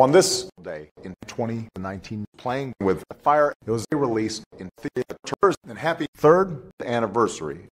On this day in 2019, playing with fire, it was released in theaters. And happy third anniversary